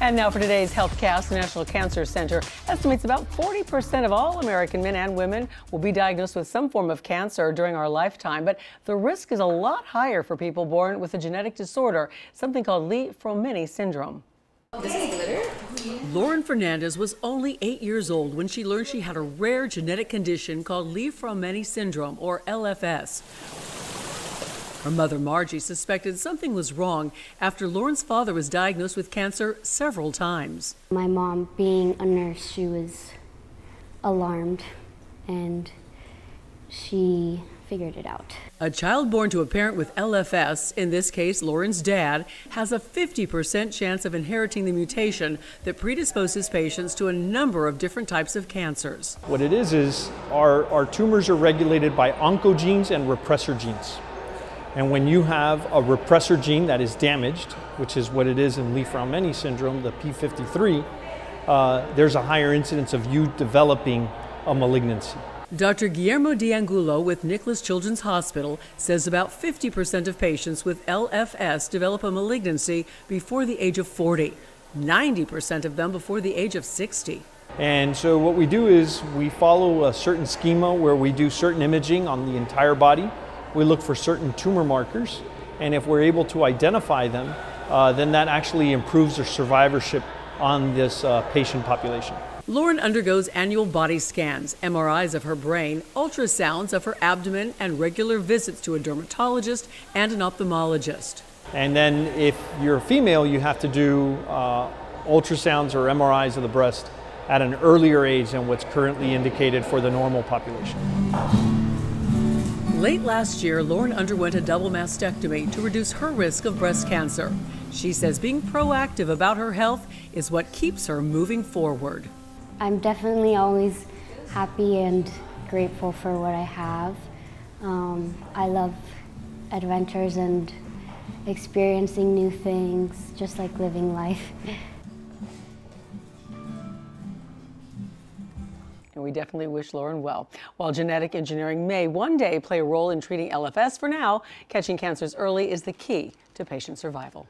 And now for today's HealthCast, the National Cancer Center estimates about 40% of all American men and women will be diagnosed with some form of cancer during our lifetime. But the risk is a lot higher for people born with a genetic disorder, something called Li-Fraumeni syndrome. This? Lauren Fernandez was only eight years old when she learned she had a rare genetic condition called Li-Fraumeni syndrome, or LFS. Her mother, Margie, suspected something was wrong after Lauren's father was diagnosed with cancer several times. My mom, being a nurse, she was alarmed and she figured it out. A child born to a parent with LFS, in this case Lauren's dad, has a 50% chance of inheriting the mutation that predisposes patients to a number of different types of cancers. What it is is our, our tumors are regulated by oncogenes and repressor genes. And when you have a repressor gene that is damaged, which is what it is in Li-Fraumeni syndrome, the P53, uh, there's a higher incidence of you developing a malignancy. Dr. Guillermo De Angulo with Nicklaus Children's Hospital says about 50% of patients with LFS develop a malignancy before the age of 40, 90% of them before the age of 60. And so what we do is we follow a certain schema where we do certain imaging on the entire body we look for certain tumor markers, and if we're able to identify them, uh, then that actually improves their survivorship on this uh, patient population. Lauren undergoes annual body scans, MRIs of her brain, ultrasounds of her abdomen, and regular visits to a dermatologist and an ophthalmologist. And then, if you're a female, you have to do uh, ultrasounds or MRIs of the breast at an earlier age than what's currently indicated for the normal population. Late last year, Lauren underwent a double mastectomy to reduce her risk of breast cancer. She says being proactive about her health is what keeps her moving forward. I'm definitely always happy and grateful for what I have. Um, I love adventures and experiencing new things, just like living life. And we definitely wish Lauren well. While genetic engineering may one day play a role in treating LFS, for now, catching cancers early is the key to patient survival.